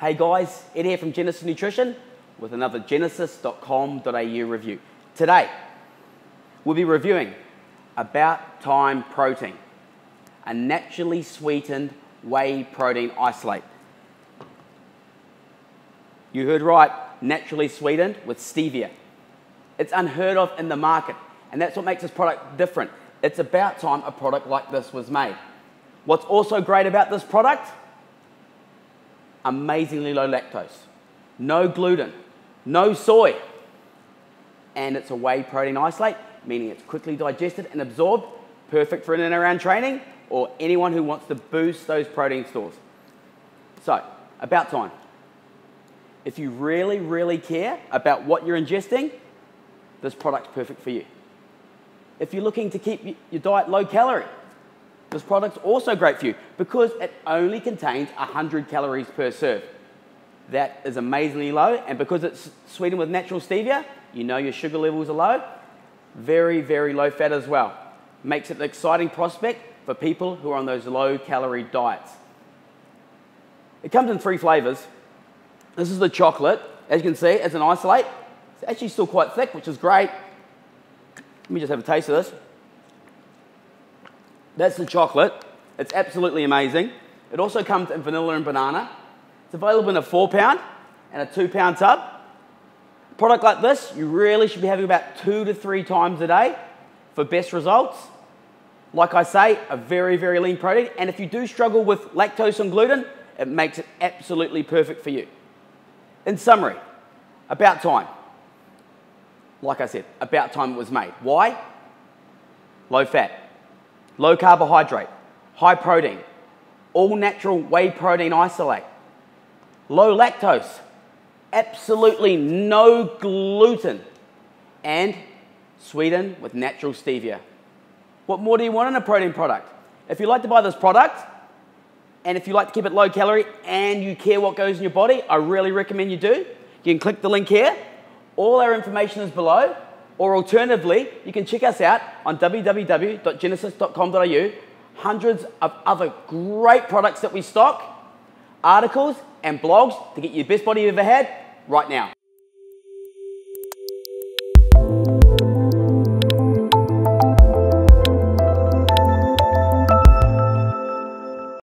Hey guys, Ed here from Genesis Nutrition with another genesis.com.au review. Today, we'll be reviewing About Time Protein, a naturally sweetened whey protein isolate. You heard right, naturally sweetened with stevia. It's unheard of in the market, and that's what makes this product different. It's about time a product like this was made. What's also great about this product? Amazingly low lactose, no gluten, no soy, and it's a whey protein isolate, meaning it's quickly digested and absorbed, perfect for in and around training or anyone who wants to boost those protein stores. So, about time. If you really, really care about what you're ingesting, this product's perfect for you. If you're looking to keep your diet low calorie, this product's also great for you because it only contains 100 calories per serve. That is amazingly low, and because it's sweetened with natural stevia, you know your sugar levels are low. Very, very low fat as well. Makes it an exciting prospect for people who are on those low calorie diets. It comes in three flavors. This is the chocolate. As you can see, it's an isolate. It's actually still quite thick, which is great. Let me just have a taste of this. That's the chocolate. It's absolutely amazing. It also comes in vanilla and banana. It's available in a four pound and a two pound tub. A product like this, you really should be having about two to three times a day for best results. Like I say, a very, very lean protein. And if you do struggle with lactose and gluten, it makes it absolutely perfect for you. In summary, about time. Like I said, about time it was made. Why? Low fat, low carbohydrate, high protein, all natural whey protein isolate, low lactose, absolutely no gluten, and sweetened with natural stevia. What more do you want in a protein product? If you like to buy this product, and if you like to keep it low calorie and you care what goes in your body, I really recommend you do. You can click the link here. All our information is below. Or alternatively, you can check us out on www.genesis.com.au. Hundreds of other great products that we stock, articles, and blogs to get you the best body you've ever had right now.